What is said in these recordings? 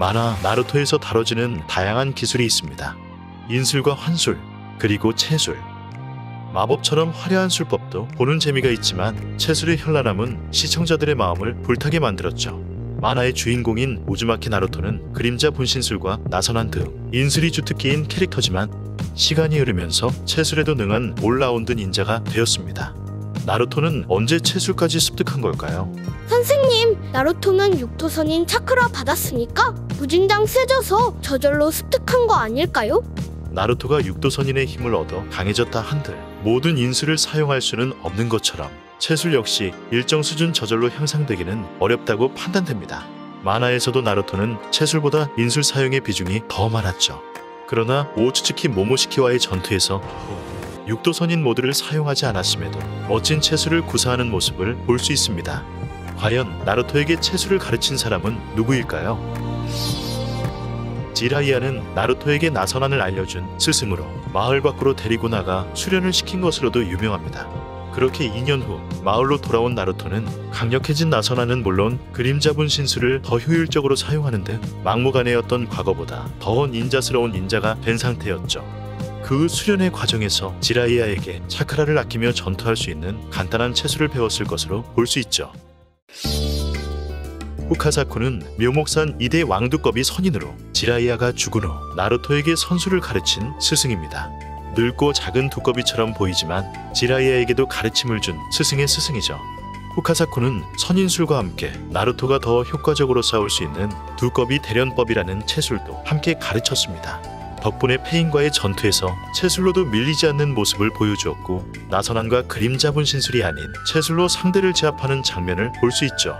만화 나루토에서 다뤄지는 다양한 기술이 있습니다. 인술과 환술, 그리고 채술. 마법처럼 화려한 술법도 보는 재미가 있지만 채술의 현란함은 시청자들의 마음을 불타게 만들었죠. 만화의 주인공인 우즈마키 나루토는 그림자 분신술과 나선한 등 인술이 주특기인 캐릭터지만 시간이 흐르면서 채술에도 능한 올라운드 닌자가 되었습니다. 나루토는 언제 채술까지 습득한 걸까요? 선생님, 나루토는 육도선인 차크라 받았으니까 무진장 세져서 저절로 습득한 거 아닐까요? 나루토가 육도선인의 힘을 얻어 강해졌다 한들 모든 인술을 사용할 수는 없는 것처럼 채술 역시 일정 수준 저절로 향상되기는 어렵다고 판단됩니다. 만화에서도 나루토는 채술보다 인술 사용의 비중이 더 많았죠. 그러나 오츠츠키 모모시키와의 전투에서 육도선인 모드를 사용하지 않았음에도 멋진 채술을 구사하는 모습을 볼 수 있습니다. 과연 나루토에게 채술을 가르친 사람은 누구일까요? 지라이아는 나루토에게 나선안을 알려준 스승으로 마을 밖으로 데리고 나가 수련을 시킨 것으로도 유명합니다. 그렇게 2년 후 마을로 돌아온 나루토는 강력해진 나선안은 물론 그림자 분신술을 더 효율적으로 사용하는 등 막무가내였던 과거보다 더 닌자스러운 닌자가 된 상태였죠. 그 수련의 과정에서 지라이아에게 차크라를 아끼며 전투할 수 있는 간단한 채술을 배웠을 것으로 볼 수 있죠. 후카사쿠는 묘목산 2대 왕두껍이 선인으로 지라이아가 죽은 후 나루토에게 선수를 가르친 스승입니다. 늙고 작은 두꺼비처럼 보이지만 지라이아에게도 가르침을 준 스승의 스승이죠. 후카사쿠는 선인술과 함께 나루토가 더 효과적으로 싸울 수 있는 두꺼비 대련법이라는 채술도 함께 가르쳤습니다. 덕분에 페인과의 전투에서 채술로도 밀리지 않는 모습을 보여주었고 나선안과 그림자 분신술이 아닌 채술로 상대를 제압하는 장면을 볼 수 있죠.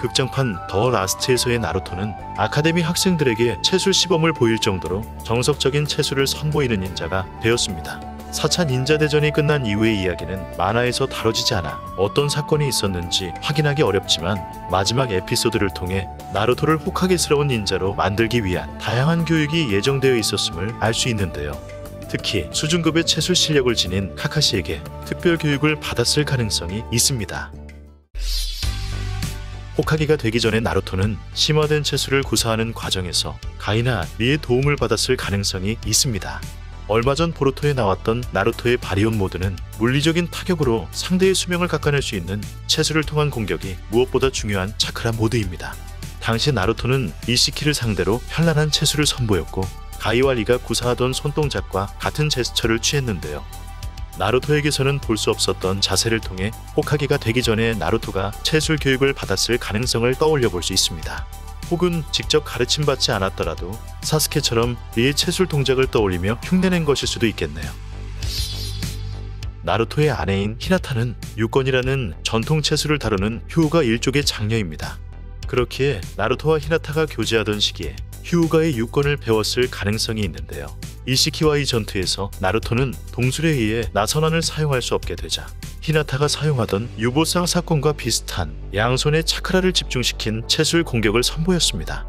극장판 더 라스트에서의 나루토는 아카데미 학생들에게 채술 시범을 보일 정도로 정석적인 채술을 선보이는 닌자가 되었습니다. 4차 닌자 대전이 끝난 이후의 이야기는 만화에서 다뤄지지 않아 어떤 사건이 있었는지 확인하기 어렵지만 마지막 에피소드를 통해 나루토를 호카게스러운 닌자로 만들기 위한 다양한 교육이 예정되어 있었음을 알 수 있는데요. 특히 수준급의 채술 실력을 지닌 카카시에게 특별 교육을 받았을 가능성이 있습니다. 호카게가 되기 전에 나루토는 심화된 채술을 구사하는 과정에서 가이나 리의 도움을 받았을 가능성이 있습니다. 얼마 전 보루토에 나왔던 나루토의 바리온 모드는 물리적인 타격으로 상대의 수명을 깎아낼 수 있는 채술을 통한 공격이 무엇보다 중요한 차크라 모드입니다. 당시 나루토는 이시키를 상대로 현란한 채술을 선보였고 가이와 리가 구사하던 손동작과 같은 제스처를 취했는데요. 나루토에게서는 볼 수 없었던 자세를 통해 호카게가 되기 전에 나루토가 채술 교육을 받았을 가능성을 떠올려 볼 수 있습니다. 혹은 직접 가르침받지 않았더라도 사스케처럼 리의 채술 동작을 떠올리며 흉내낸 것일 수도 있겠네요. 나루토의 아내인 히나타는 유권이라는 전통 채술을 다루는 휴우가 일족의 장녀입니다. 그렇기에 나루토와 히나타가 교제하던 시기에 휴우가의 유권을 배웠을 가능성이 있는데요. 이시키와의 전투에서 나루토는 동술에 의해 나선안을 사용할 수 없게 되자 히나타가 사용하던 유보상 사건과 비슷한 양손의 차크라를 집중시킨 채술 공격을 선보였습니다.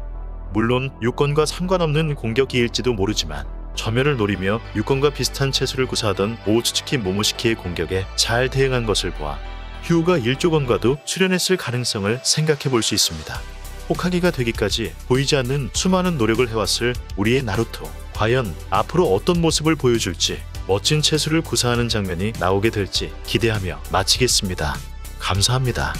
물론 유권과 상관없는 공격이일지도 모르지만 점연을 노리며 유권과 비슷한 채술을 구사하던 오츠츠키 모모시키의 공격에 잘 대응한 것을 보아 휴가 일조건과도 출연했을 가능성을 생각해 볼 수 있습니다. 호카기가 되기까지 보이지 않는 수많은 노력을 해왔을 우리의 나루토. 과연 앞으로 어떤 모습을 보여줄지 멋진 채술을 구사하는 장면이 나오게 될지 기대하며 마치겠습니다. 감사합니다.